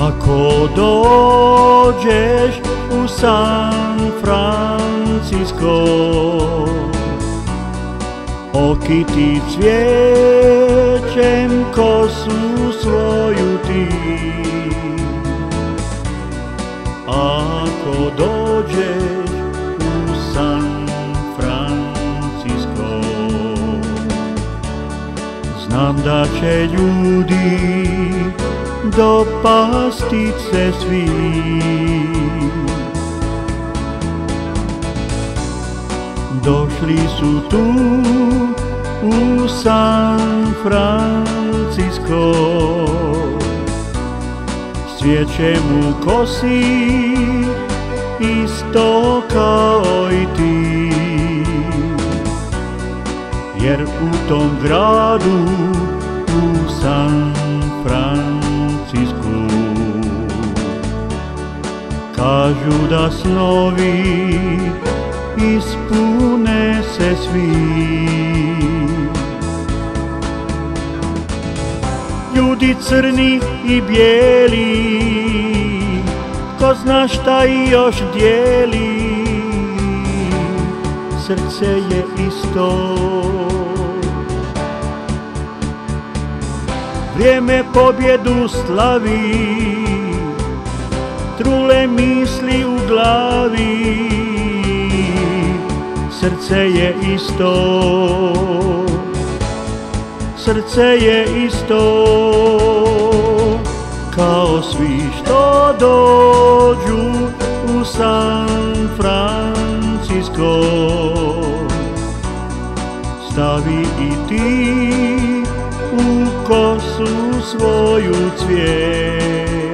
Ako dođeš u San Francisco Okiti cvijećem kosu svoju ti. Ako dođeš u San Francisco Znam da će ljudi do pastice svi Došli su tu u San Francisco. Svijećem u kosi isto kao i ti. Jer u tom gradu Kažu da snovi ispune se svi. Ljudi crni i bijeli Ko zna šta još dijeli. Srce je isto. Vrijeme pobjedu slavi Trule misli u glavi. Srce je isto. Srce je isto. Kao svi što dođu u San Francisco. Stavi i ti u kosu svoju cvijet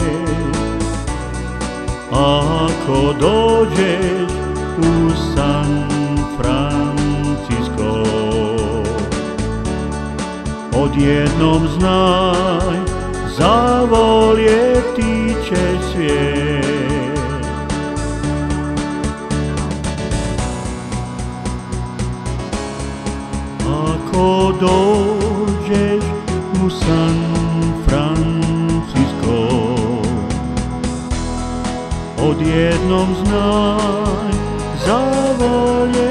Ako dođeš u San Francisco Odjednom znaj, zavoljeti će svijet. Ako dođeš odjednom znaj zavolje